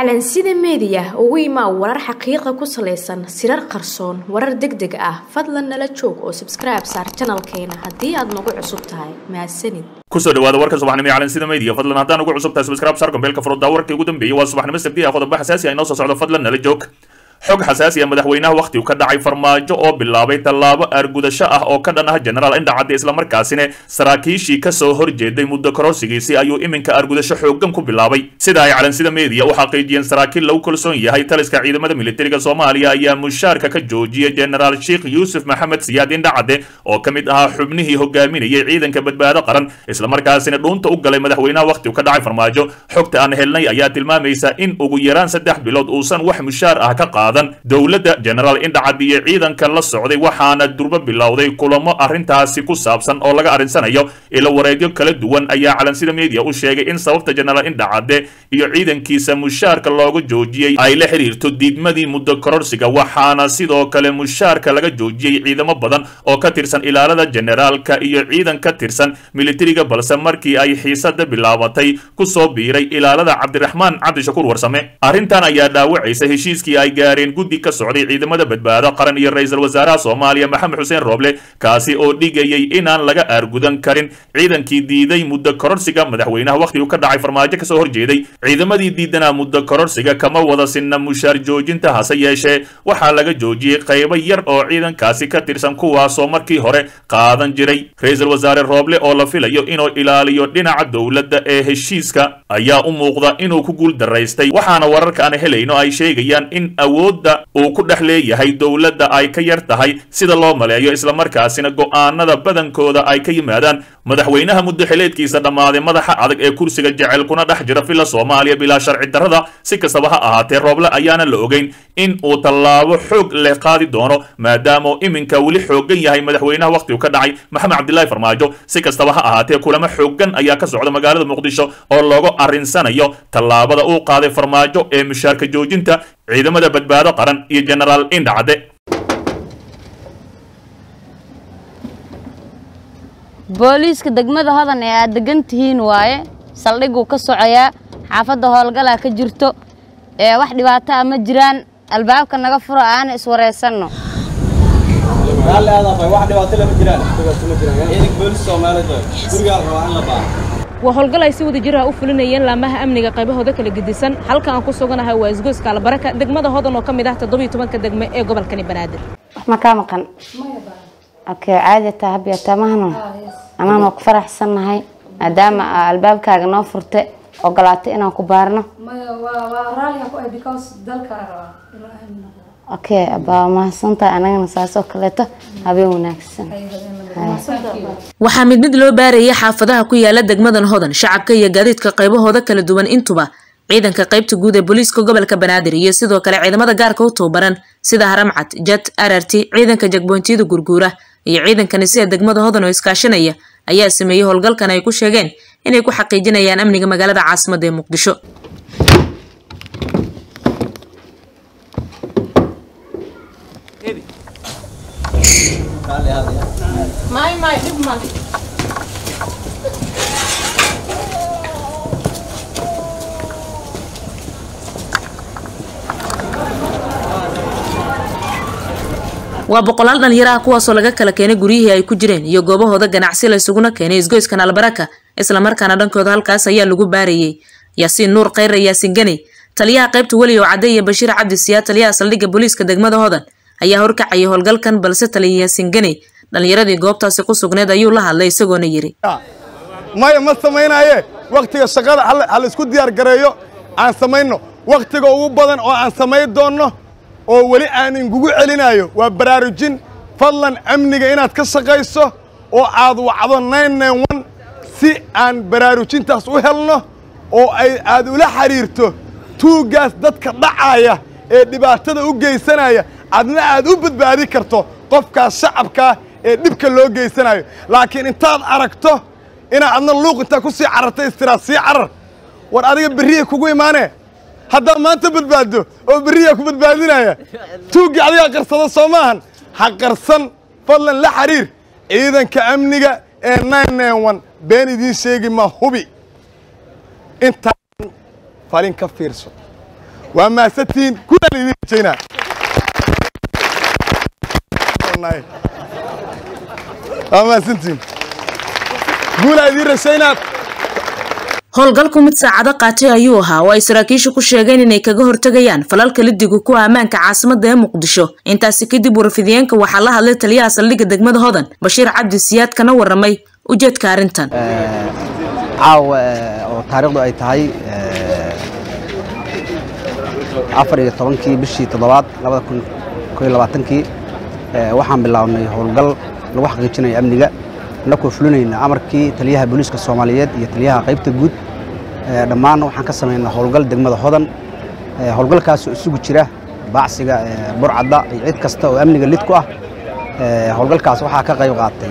calansida meediya ugu imaa warar xaqiiqa ku salaysan sirar qarsoon warar deg deg ah. Fadlan nala joog oo sabskribe saar janalkeena haddii aad nagu cusub tahay. Mahadsanid ku soo dhawaada warka subaxnimo ee calansida media. Fadlan haddaan ugu cusub tahay subscribe saar gombeelka furuddaa warkii ugu dambeeyey waa subaxnimo sabti ah qodobo xasaasi ah inoo soo socdo. Fadlan nala joog xog xasaasi ah madaxweynaha wakhtigu ka dhacay farmaajo oo bilaabay tallaabo aargudasho ah oo ka dhan ah jenaraal indhacadde islamarkaasina saraakiishii ka soo horjeeday muddo kororsigiisii ayuu iminka aargudasho xooggan ku bilaabay. Sida ay calansida media u xaqiijiyeen saraakiil lagu kalsoon yahay taliska ciidamada militariga soomaaliya ayaa mushaarka ka joojiyay jenaraal sheikh yuusuf maxamed siyaad indhacadde oo ka mid ahaa xubnihii hogaaminayay ciidanka badbaado qaran. Islamarkaasina dhuunta u galay madaxweynaha wakhtigu ka dhacay farmaajo. Xogta aan helnay ayaa tilmaamaysa in ugu yaraan saddex bilood uusan wax mushaar ah ka qaad dowladda jenaraal indhacad iyo ciidanka la socday waxaana durbo bilowday kulamo arrintaasi ku saabsan oo laga arrinsanayo ilo wareegyo kala duwan ayaa calansida media u sheegay in sababta jenaraal indhacadde iyo ciidankiisa mushaarka looga joojiyey ay la xiriirto diidmadii muddo kororsiga waxaana sidoo kale mushaarka laga joojiyey ciidamo badan oo ka tirsan ilaalada jenaraalka iyo ciidan ka tirsan militariga balse markii ay xiisada bilaabatay ku soo biiray ilaalada cabdiraxmaan cabdishakuur warsame. Arrintan ayaa dhaawacaysa heshiiskii ay gaareen guddi ka socday ciidamada badbaado qaran iyo ra'iisul wasaaraha soomaaliya maxamed xuseen rooble kaasi oo dhigayay inaan laga aargudan karin. Ciidankii diiday muddo kororsiga madaxweynaha wakhtigu ka dhacay farmaajo ka soo horjeeday. Ciidamadii diidanaa muddo kororsiga kama wada sinna mushaar joojinta hase yeeshee. Waxaa laga joojiyey qaybo yar oo ciidankaasi ka tirsan kuwaasoo markii hore qaadan jiray. Ra'iisul wasaare rooble oo la filayo inuu ilaaliyo dhinaca dowladda ee heshiiska ayaa u muuqda inuu ku guul daraystay waxaana wararka aan helayno ay sheegayaan in awood uu ku dhex leeyahay dowladda ay ka yar tahay sida loo maleeyo islamarkaasina go'aanada badankooda ay ka yimaadaan. Madaxweynaha muddo xileedkiisa dhammaaday madaxa adag ee kursiga jecel kuna dhex jira villa soomaaliya bilaa sharci darrada. Si kastaba ha ahaatee rooble ayaana la ogeyn in uu tallaabo xoog leh qaadi doono maadaama iminka weli xoogan yahay madaxweynaha wakhtigu ka dhacay. Maxamed cabdilaahi farmaajo si kastaba ha ahaatee kulamo xoogan ayaa ka socda magaalada muqdisho oo looga arrinsanayo tallaabada uu qaaday farmaajo ee mushaarka joojinta ciidamada badbaado qaran iyo jenaraal indhacadde booliiska degmada hodan ee aad degan tihiin waaye saldhiguu ka socoyaa xaafadda howlgalaa ka jirto ee wax dhibaato ah ma jiraan albaabka naga furo aana iswaraysanno waa howlgal ay si wada jiraha u fulinayeen laamaha amniga qaybahooda kala gedisan halka aan ku suganahay waa isgoyska albaraka degmada hodan oo ka mid ah toddobiyo tobanka degme ee gobolkani banaadir. Wax ma kaa maqan? Okay caadi taa habiya tamahno anaan waa ku faraxsannahay maadaama aa albaabkaaga noo furte ogolaatay inaan ku baarno okay abaa mahadsantahay anagana saasoo kaleeto habeen wanaagsan. Waxaa mid mid loo baarayay xaafadaha ku yaalla degmadan hodan shacabka iyo gaadiidka qaybahooda kala duwan intuba ciidanka qaybta guud ee booliiska gobolka banaadir iyo sidoo kale ciidamada gaarka u tababaran sida haramcad jad ararti ciidanka jagbontiyada gurguura iyo ciidankani sida degmada hodan oo iskaashanaya ayaa sameeyey howlgalkan ay ku sheegeen inay ku xaqiijinayaan amniga magaalada caasimada ee muqdisho waa boqolaal dhalinyaraha kuwaasoo laga kala keenay guryihii ay ku jireen iyo goobahooda ganacsi la isuguna keenay isgoyskan albaraka islamarkaana dhankooda halkaas ayaa lagu baarayey yaasiin nuur khayra yaasiin ganey taliyaha qaybta weli oo cadde iyo bashiir cabdi siyaa taliyaha saldhigga booliiska degmada hodan ayaa horkacayay howlgalkan balse taliya yaasiin ganey dhalinyaradii goobtaasi ku sugneed ayuu la hadlay isagoona yidhi maya ma samaynaye wakhtiga shaqada ha la isku diyaar gareeyo aan samayno. Wakhtiga ugu badan oo aan samayn doonno oo weli aan ingugu celinayo waa baraarujin fadlan amniga inaad ka shaqayso oo aad wacdo nn si aan baraarujintaas u helno oo ay aad ula xidhiirto tuuggaas dadka dhacaaya ee dhibaatada u geysanaya adna aad u badbaadi karto qofkaas shacabkaa ee dhibka loo geysanayo. Laakiin intaad aragto inaad adna luuq intaa ku sii cararta istiraad sii carar war adiga berriya kugu imaanee haddaad maanta badbaaddo oo berriyaa ku badbaadinaya tuuggii adigaa qarsada soo maahan ha qarsan fadlan la xiriir ciidanka amniga ee nn been idiin sheegi ma hubi. Intaan falin ka fiirso. Waa mahadsantihiin kulaan idiin rajaynaa waa mahadsantihiin guulaa idiin rajaynaa howlgalku mid saacado qaatay ayuu ahaa. Oo ay saraakiishu ku sheegeen inay kaga hortegayaan falalka lidiga kuwa ammaanka caasimada ee muqdisho. Intaasi kadib warfidiyeenka waxaa la hadlay taliyaha saldhigga degmada hodan bashiir cabdi siyaad kana waramay ujeedka arrintan. Caawa oo taariikhdu ay tahay afar iyo tobankii bishii toddobaad labada kun koo iyo labaatankii waxaan bilownay howlgal lagu xaqiijinayo amniga annakoo fulinayna amarkii taliyaha booliiska soomaaliyeed iyo taliyaha qaybta guud. Dhammaan waxaan ka samaynaa howlgal degmada hodan. Howlgalkaasoo isugu jira baacsiga burcadda iyo cid kasta oo amniga lid ku ah. Howlgalkaas waxaa ka qayb qaatay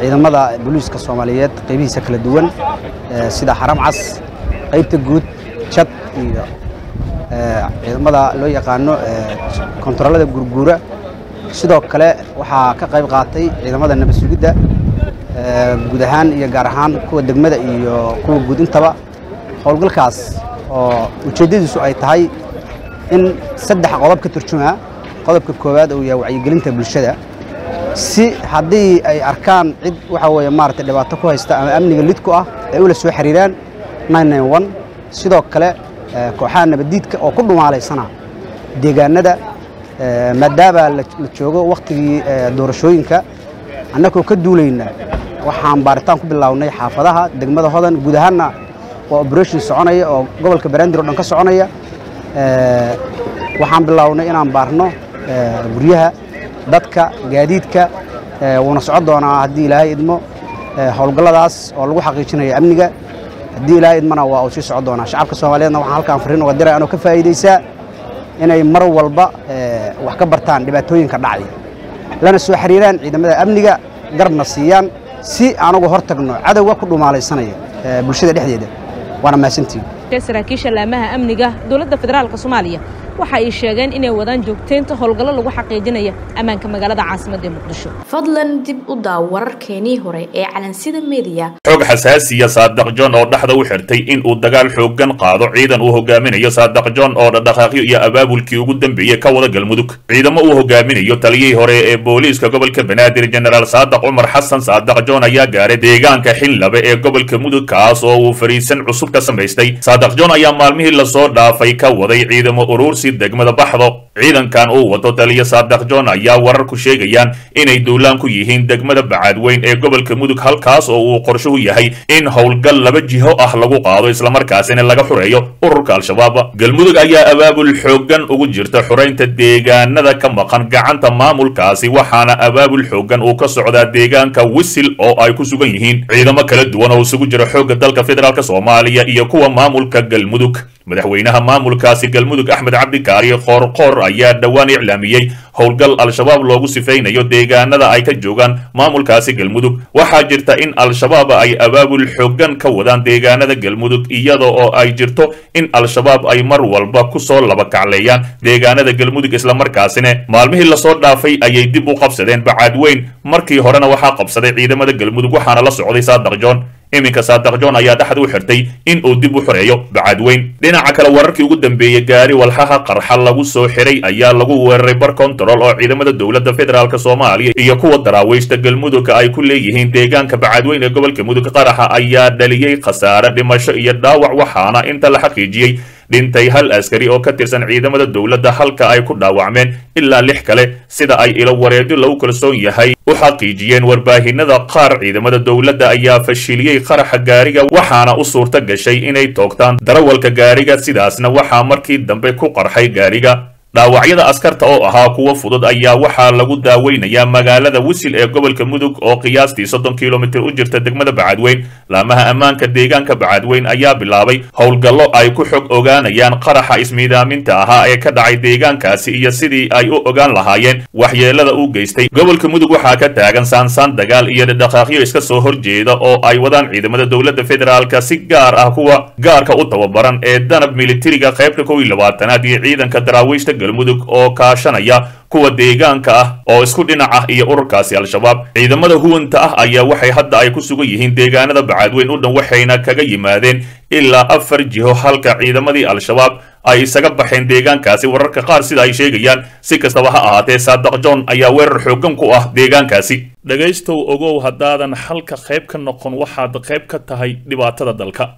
ciidamada booliiska soomaaliyeed qaybihiisa kala duwan sida xaram cas qaybta guud jad iyo ciidamada loo yaqaano kontaroolada gurguura sidoo kale waxaa ka qayb qaatay ciidamada nabad sugidda guud ahaan iyo gaar ahaan kuwa degmada iyo kuwa guud intaba. Howlgalkaas oo ujeeddadiisu ay tahay in saddex qodob ka turjumaa qodobka koowaad uu yahay wacyigelinta bulshada. Si haddii ay arkaan cid waxa weeye maaragtay dhibaato ku haysta ama amniga lid ku ah ay ula soo xiriiraan sidoo kale kooxaha nabaddiidka oo ku dhumaalaysana deegaanada maadaama la joogo wakhtigii doorashooyinka annagoo ka duulayna waxaan baaritaan ku bilownay xaafadaha degmada hodan guud ahaanna waa operation soconaya oo gobolka banaadir o dhan ka soconaya. Waxaan bilownay inaan baarno guryaha dadka gaadiidka. Wuuna socon doonaa haddii ilaahay idmo howlgalladaas oo lagu xaqiijinaya amniga. Haddii ilaahay idmana waa uu sii socon doonaa. Shacabka soomaaliyeedna waxaan halkaan farriin uga diray anoo ka faa'iidaysaa inay mar walba wax ka bartaan dhibaatooyinka dhacaya lana soo xiriiraan ciidamada amniga garabna siiyaan si anugu hor tagno cadowga ku dhumaalaysanaya bulshada dhexdeeda. Waana mahadsantiin saraakiisha laamaha amniga dowladda federaalk soomaaliya waxa ay sheegeen inay wadaan joogteynta howlgallo lagu xaqiijinaya ammaanka magaalada caasimadda ee muqdisho. Fadlan dib u daaw wararkeenii hore ee calansida mediya xog xasaasiya saadaq john oo dhexda u xirtay in uu dagaal xooggan qaado ciidan uu hogaaminayo saadaq john oo dhaqdhaqaaqyo iyo abaabulkii ugu dambeeyey ka wada galmudug. Ciidamo uu hogaaminayo taliyihii hore ee booliiska gobolka banaadir jenaraal saadaq cumar xasan saadaq john ayaa gaaray deegaanka xinlabe ee gobolka mudug kaas oo uu fariisan cusub ka samaystay. Saadaq john ayaa maalmihii la soo dhaafay ka waday ciidamo urursi degmada baxdo. Ciidankan uu wato taliya saadaq john ayaa wararku sheegayaan inay duulaan ku yihiin degmada bacaadweyn ee gobolka mudug halkaas oo uu qorshuhu yahay in howlgal laba jiho ah lagu qaado islamarkaasina laga xureeyo ururka al-shabaab. Galmudug ayaa abaabul xooggan ugu jirta xureynta deegaanada ka maqan gacanta maamulkaasi waxaana abaabul xooggan uu ka socdaa deegaanka wisil oo ay ku sugan yihiin. Ciidamo kala duwan oo isugu jira xoogga dalka federaalk soomaaliya iyo kuwa maamulka galmudug madaxweynaha maamulkaasi galmudug axmed cabdikaari qoorqoor ayaa dhowaan iclaamiyey howlgal al-shabaab loogu sifaynayo deegaanada ay ka joogaan maamulkaasi galmudug. Waxaa jirta in al-shabaab ay abaabul xooggan ka wadaan deegaanada galmudug iyada oo ay jirto in al-shabaab ay mar walba ku soo laba kacleeyaan deegaanada galmudug islamarkaasina maalmihii la soo dhaafay ayay dib u qabsadeen bacaadweyn markii horena waxaa qabsaday ciidamada galmudug waxaana la socday saadaq john iminka saadaq john ayaa dhexda u xirtay in uu dib u xoreeyo bacadweyn dhinaca kale wararkii ugu dambeeyey gaari walxaha qarxa lagu soo xiray ayaa lagu weeraray bar control oo ciidamada dowladda federaalk soomaaliya iyo kuwa daraawiishta galmudug ay ku leeyihiin deegaanka bacadweyn ee gobolka mudug qaraxa ayaa dhaliyey khasaare dhimasho iyo dhaawac waxaana inta la xaqiijiyey dhintay hal askari oo ka tirsan ciidamada dowladda halka ay ku dhaawacmeen ilaa lix kale sida ay ilo wareedyo lagu kalsoon yahay. U xaqiijiyeen warbaahinada qaar ciidamada dowladda ayaa fashiliyey qaraxa gaariga waxaana u suurta gashay inay toogtaan darawalka gaariga. Sidaasna waxaa markii dambe ku qarxay gaariga dhaawacyada askarta oo ahaa kuwa fudud ayaa waxaa lagu daaweynayaa magaalada wisil ee gobolka mudug oo qiyaastii soddon kilomitir u jirta degmada bacadweyn laamaha ammaanka deegaanka bacadweyn ayaa bilaabay howlgallo ay ku xog ogaanayaan qaraxa ismiidaaminta ahaa ee ka dhacay deegaankaasi iyo sidii ay u ogaan lahaayeen waxyeelada uu geystay. Gobolka mudug waxaa ka taagan saansaan dagaal iyo dhaqaaqyo iska soo horjeeda oo ay wadaan ciidamada dowladda federaalka si gaar ah kuwa gaarka u tababaran ee danab militariga qaybta kow iyo labaatanaad iyo ciidanka daraawiishta galmudug oo kaashanaya kuwa deegaanka ah oo isku dhinac ah iyo ururkaasi al-shabaab. Ciidamada huwanta ah ayaa waxay hadda ay ku sugan yihiin deegaanada bacaadweyn u dhan waxayna kaga yimaadeen ilaa afar jiho halka ciidamadii al-shabaab ay isaga baxeen deegaankaasi. Wararka qaar sida ay sheegayaan si kastaba ha ahaatee saadaq john ayaa weerar xooggan ku ah deegaankaasi. Dhegaystow ogow haddaadan xalka qayb ka noqon waxaad qayb ka tahay dhibaatada dalka